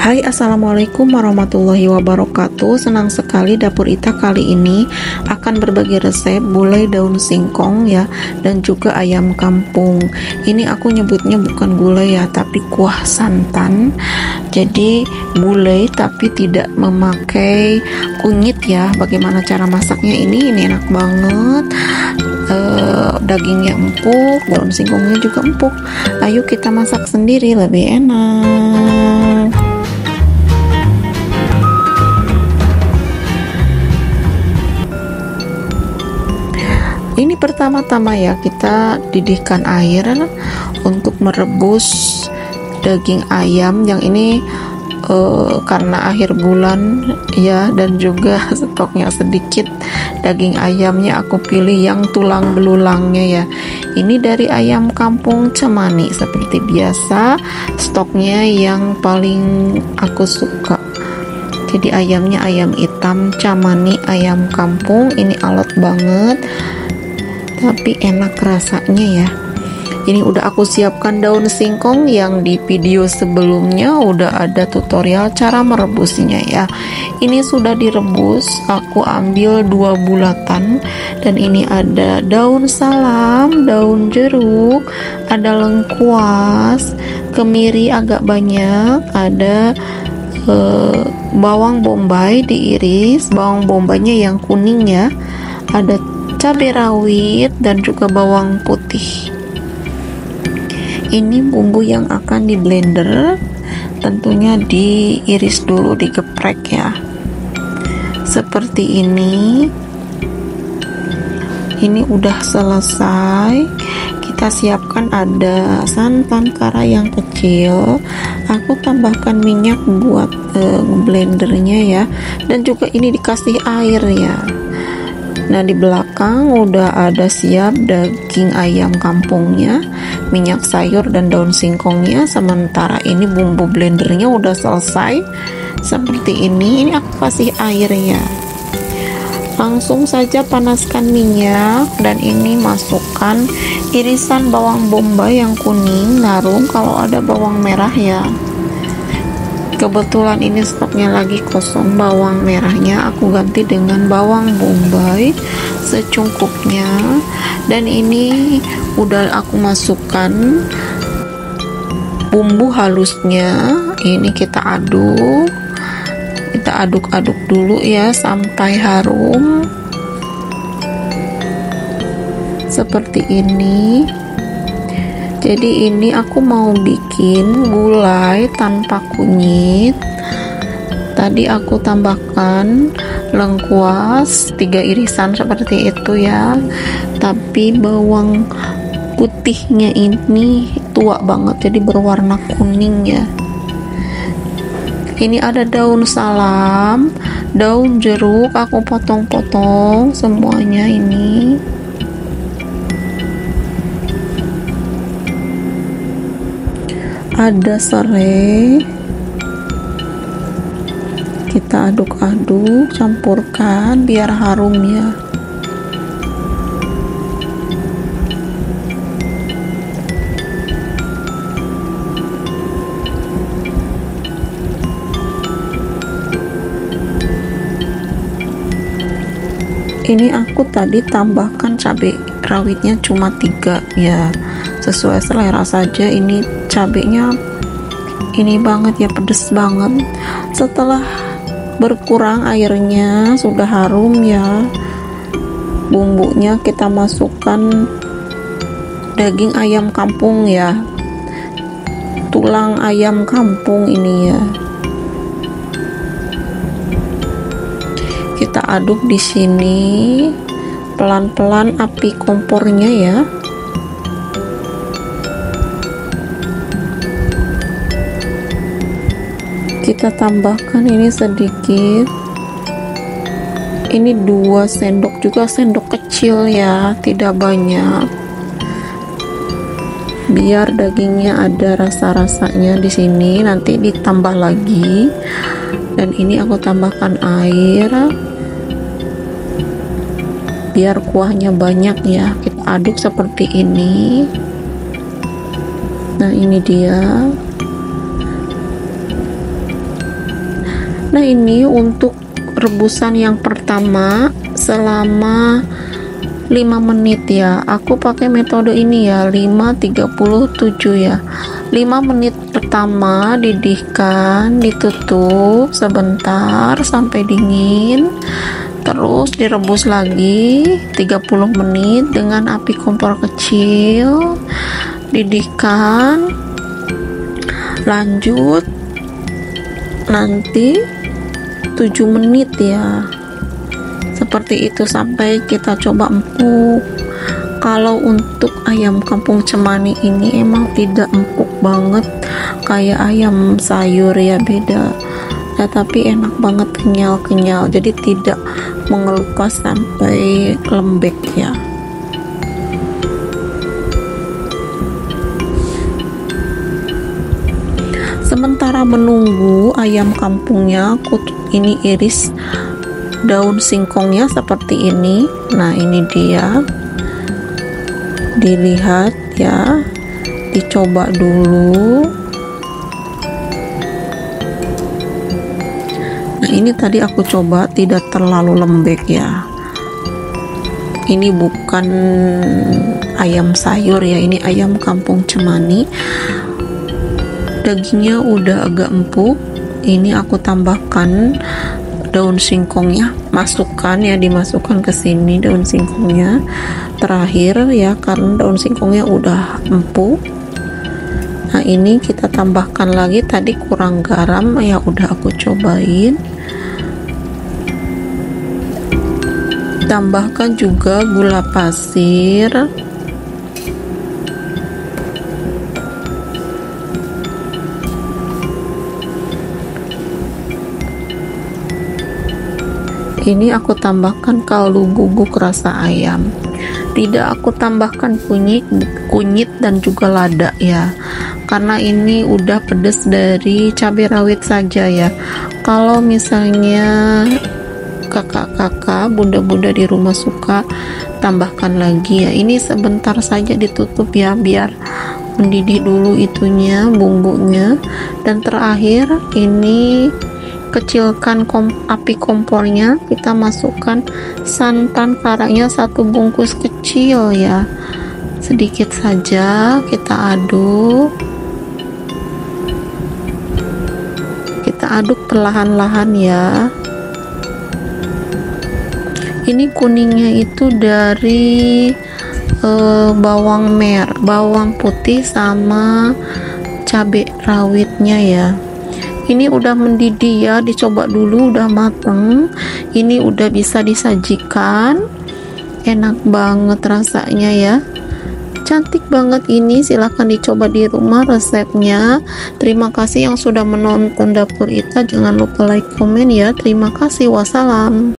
Hai Assalamualaikum warahmatullahi wabarakatuh. Senang sekali dapur Ita kali ini akan berbagi resep gulai daun singkong ya dan juga ayam kampung. Ini aku nyebutnya bukan gulai ya tapi kuah santan. Jadi gulai tapi tidak memakai kunyit ya. Bagaimana cara masaknya ini? Ini enak banget. Uh, dagingnya empuk daun singkongnya juga empuk. Ayo kita masak sendiri lebih enak pertama-tama ya kita didihkan air untuk merebus daging ayam yang ini uh, karena akhir bulan ya dan juga stoknya sedikit daging ayamnya aku pilih yang tulang belulangnya ya. Ini dari ayam kampung cemani seperti biasa stoknya yang paling aku suka. Jadi ayamnya ayam hitam camani ayam kampung ini alot banget tapi enak rasanya ya. Ini udah aku siapkan daun singkong yang di video sebelumnya udah ada tutorial cara merebusnya ya. Ini sudah direbus aku ambil dua bulatan. Dan ini ada daun salam daun jeruk ada lengkuas kemiri agak banyak ada eh, bawang bombay diiris. Bawang bombaynya yang kuning ya. Ada cabai rawit dan juga bawang putih. Ini bumbu yang akan di blender tentunya diiris dulu digeprek ya. Seperti ini. Ini udah selesai. Kita siapkan ada santan kara yang kecil. Aku tambahkan minyak buat uh, blendernya ya. Dan juga ini dikasih air ya Nah di belakang udah ada siap daging ayam kampungnya, minyak sayur dan daun singkongnya. Sementara ini bumbu blendernya udah selesai seperti ini. Ini aku kasih air ya. Langsung saja panaskan minyak dan ini masukkan irisan bawang bombay yang kuning, narum kalau ada bawang merah ya kebetulan ini stoknya lagi kosong. Bawang merahnya aku ganti dengan bawang bombay secukupnya dan ini udah aku masukkan bumbu halusnya. Ini kita aduk. Kita aduk-aduk dulu ya sampai harum. Seperti ini jadi ini aku mau bikin gulai tanpa kunyit. Tadi aku tambahkan lengkuas tiga irisan seperti itu ya. Tapi bawang putihnya ini tua banget jadi berwarna kuning ya. Ini ada daun salam daun jeruk aku potong-potong semuanya ini ada serai kita aduk-aduk campurkan biar harum ya ini aku tadi tambahkan cabai rawitnya cuma tiga ya sesuai selera saja. Ini cabenya ini banget ya pedes banget. Setelah berkurang airnya sudah harum ya bumbunya kita masukkan daging ayam kampung ya. Tulang ayam kampung ini ya. Kita aduk di sini pelan-pelan api kompornya ya kita tambahkan ini sedikit. Ini dua sendok juga sendok kecil ya tidak banyak. Biar dagingnya ada rasa-rasanya di sini nanti ditambah lagi. Dan ini aku tambahkan air. Biar kuahnya banyak ya kita aduk seperti ini. Nah ini dia nah ini untuk rebusan yang pertama selama 5 menit ya. Aku pakai metode ini ya 537 ya. 5 menit pertama didihkan ditutup sebentar sampai dingin. Terus direbus lagi 30 menit dengan api kompor kecil. Didihkan. Lanjut. Nanti 7 menit ya. Seperti itu sampai kita coba empuk. Kalau untuk ayam kampung cemani ini emang tidak empuk banget. Kayak ayam sayur ya beda. Tetapi enak banget kenyal-kenyal. Jadi tidak mengelupas sampai lembek ya sementara menunggu ayam kampungnya aku ini iris daun singkongnya seperti ini. Nah ini dia. Dilihat ya. Dicoba dulu. Ini tadi aku coba tidak terlalu lembek ya. Ini bukan ayam sayur ya ini ayam kampung cemani dagingnya udah agak empuk. Ini aku tambahkan daun singkongnya. Masukkan ya dimasukkan ke sini daun singkongnya. Terakhir ya karena daun singkongnya udah empuk. Nah ini kita tambahkan lagi. Tadi kurang garam ya udah aku cobain. Tambahkan juga gula pasir ini aku tambahkan kaldu guguk rasa ayam. Tidak aku tambahkan kunyit kunyit dan juga lada ya. Karena ini udah pedes dari cabai rawit saja ya. Kalau misalnya kakak-kakak bunda-bunda di rumah suka tambahkan lagi ya. Ini sebentar saja ditutup ya biar mendidih dulu itunya bumbunya. Dan terakhir ini kecilkan kom api kompornya. Kita masukkan santan karaknya satu bungkus kecil ya. Sedikit saja kita aduk. Kita aduk perlahan-lahan ya. Ini kuningnya itu dari uh, bawang mer bawang putih sama cabai rawitnya ya ini udah mendidih ya dicoba dulu udah mateng. Ini udah bisa disajikan. Enak banget rasanya ya. Cantik banget ini silahkan dicoba di rumah resepnya. Terima kasih yang sudah menonton dapur Ita. Jangan lupa like komen ya. Terima kasih wassalam